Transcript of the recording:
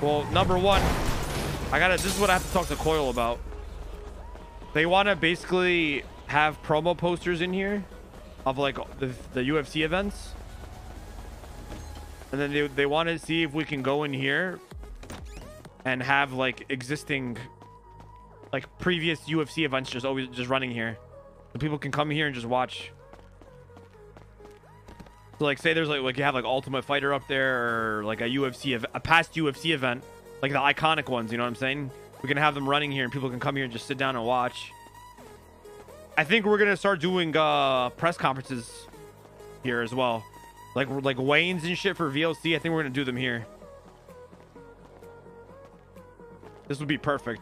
Well, number one, I gotta. This is what I have to talk to Coil about. They want to basically have promo posters in here of like the, the UFC events. And then they, they want to see if we can go in here and have like existing like previous UFC events just always just running here. So people can come here and just watch. So like say there's like like you have like Ultimate Fighter up there or like a UFC a past UFC event, like the iconic ones, you know what I'm saying? We can have them running here and people can come here and just sit down and watch. I think we're gonna start doing uh press conferences here as well. Like like Wayne's and shit for VLC. I think we're gonna do them here. This would be perfect.